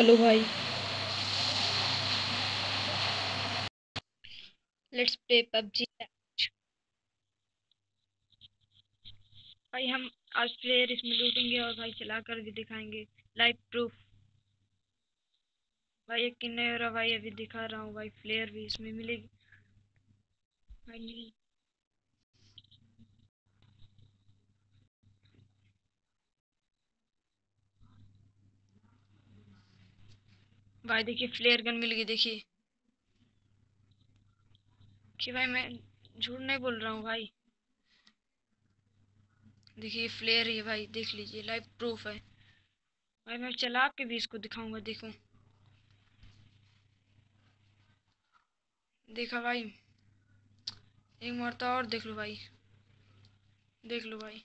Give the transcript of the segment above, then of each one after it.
Hello भाई। Let's play PUBG भाई हम आज प्लेयर इसमें लूटेंगे और भाई चला कर भी दिखाएँगे। लाइव प्रूफ भाई एक किन्ने हो रहा भाई अभी दिखा रहा हूँ भाई प्लेयर भी इसमें मिलेगी। भाई भाई देखिए फ्लेयर गन मिल गई, देखिए। कि भाई मैं झूठ नहीं बोल रहा हूँ भाई। देखिए फ्लेयर है भाई, देख लीजिए लाइव प्रूफ है। भाई मैं चला के भी इसको दिखाऊँगा, देखो। देखा भाई? एक मरता और देख लो भाई। देख लो भाई।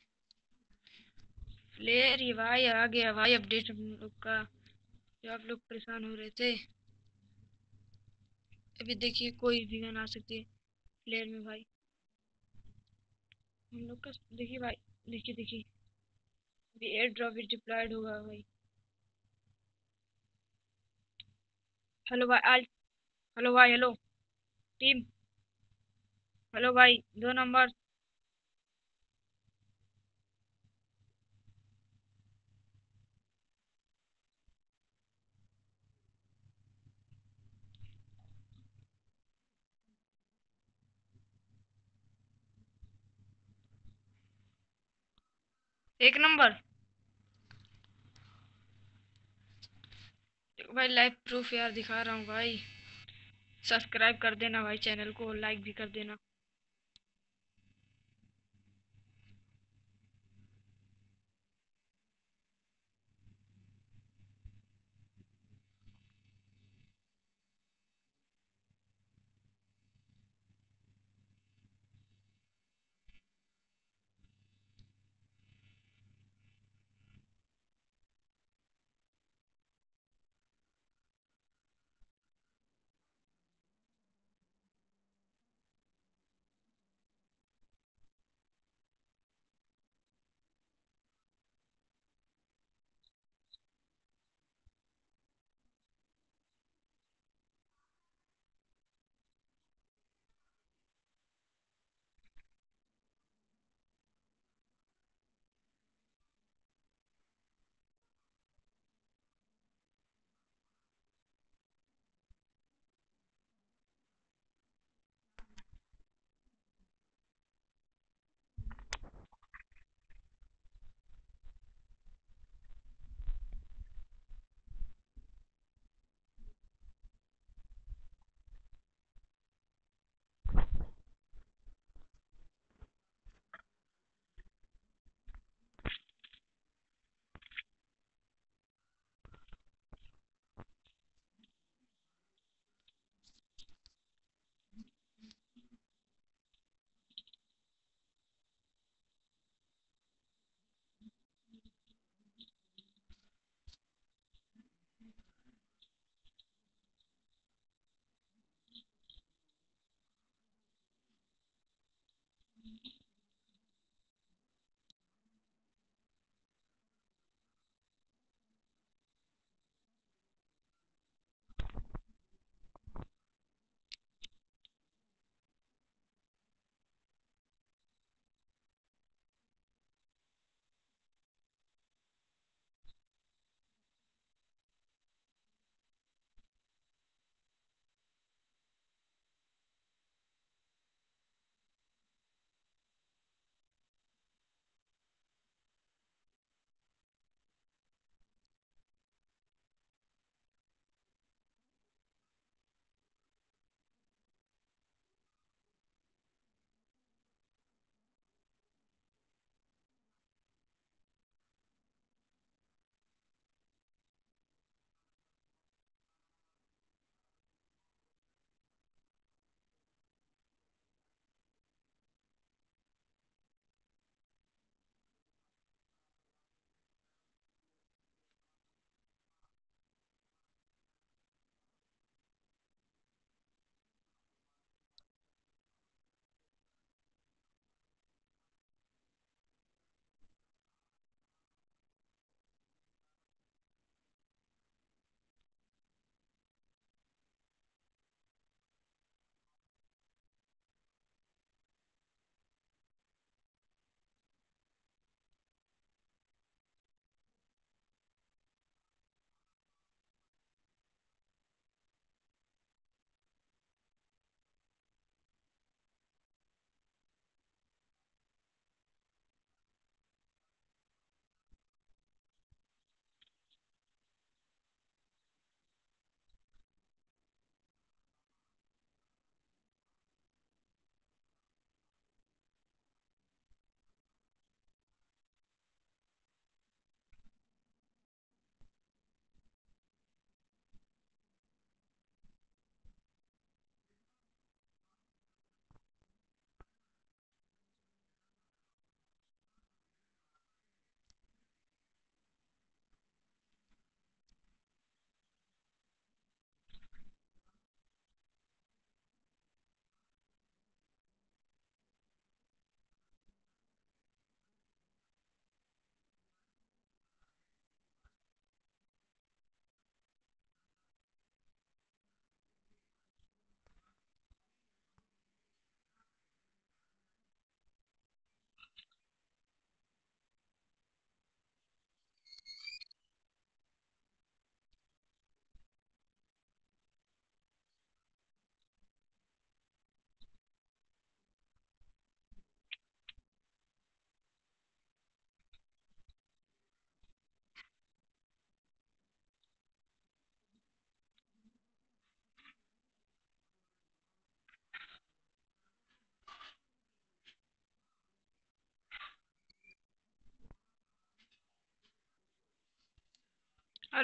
फ्लेयर ये भाई आ गया भाई अपडेट हम लोग का। जो आप लोग परेशान हो रहे थे। अभी देखिए, कोई भी गन आ सकती है प्लेयर में भाई। हम लोग का देखिए भाई, देखिए देखिए। अभी एयर ड्रॉप भी डिप्लॉयड होगा भाई। हेलो भाई आज हेलो भाई हेलो टीम हेलो भाई, दो नंबर एक नंबर। भाई लाइव प्रूफ यार दिखा रहा हूँ भाई। सब्सक्राइब कर देना भाई चैनल को लाइक भी कर देना।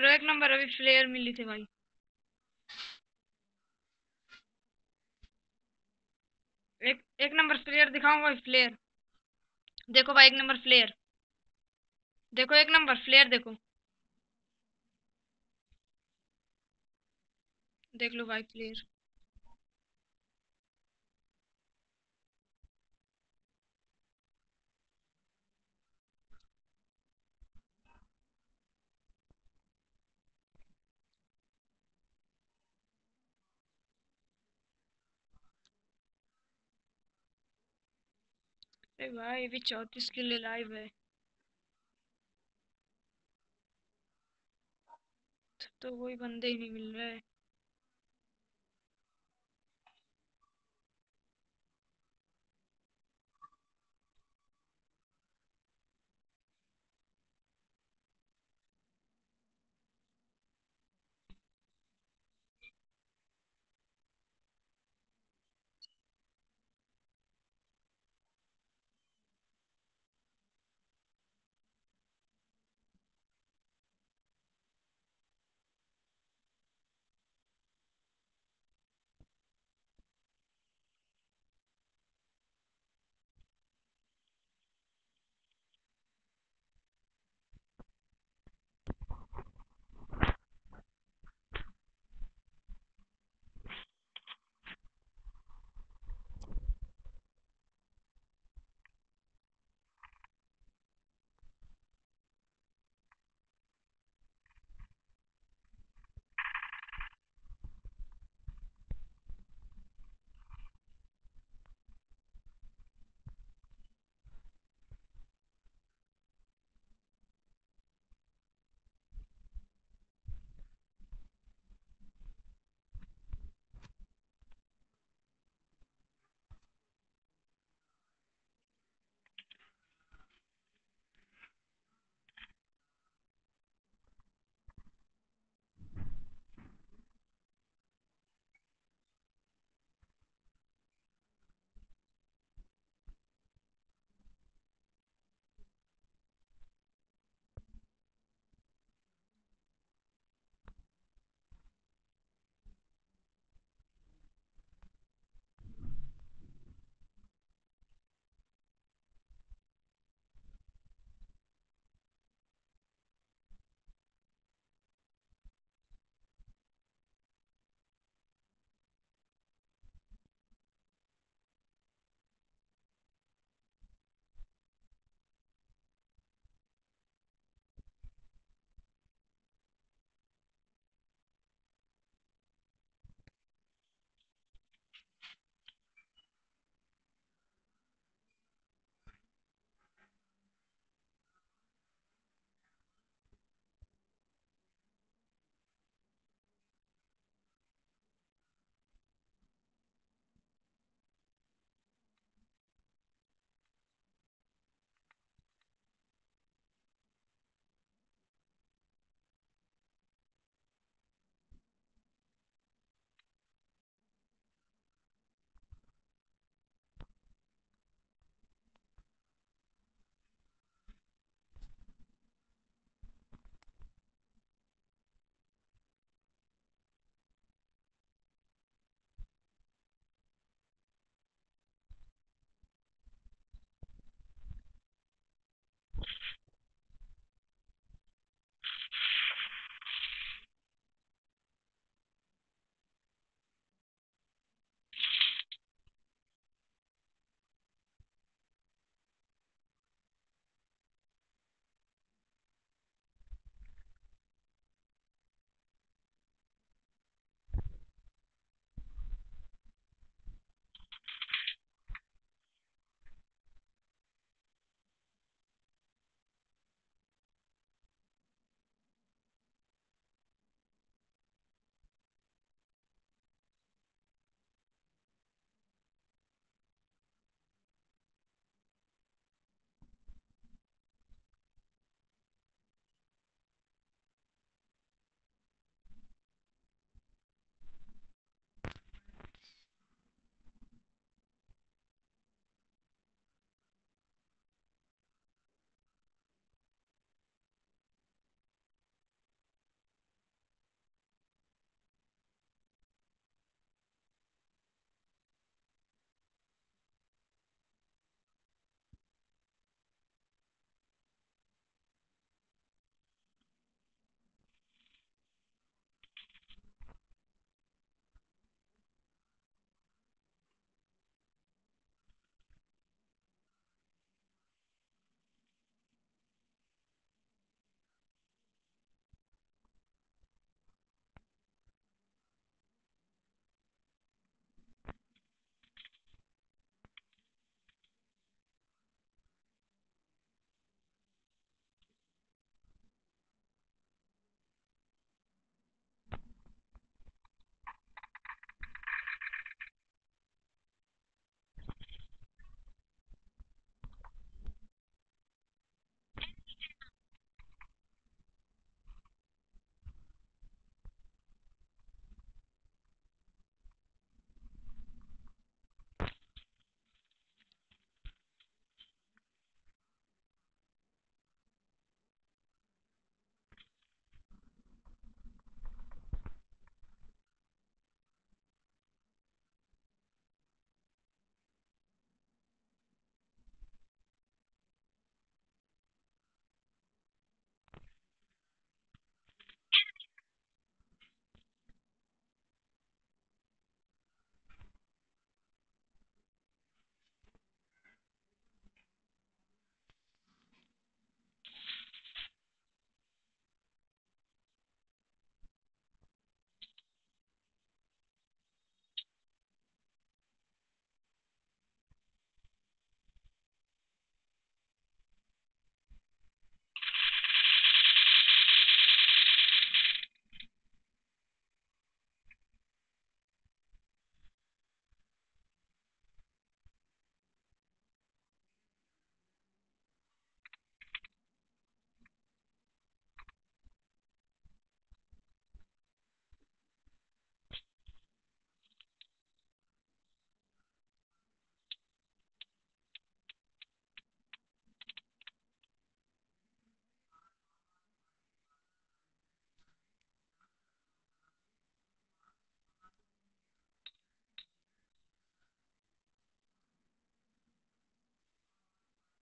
हेलो एक नंबर अभी फ्लेयर मिली थी भाई। एक एक नंबर फ्लेयर दिखाऊँ भाई फ्लेयर देखो भाई, एक नंबर फ्लेयर देखो, एक नंबर फ्लेयर देखो। देख लो भाई फ्लेयर अरे भाई अभी चौतीस के लिए लाइव है। तो कोई बंदे ही नहीं मिल रहा। है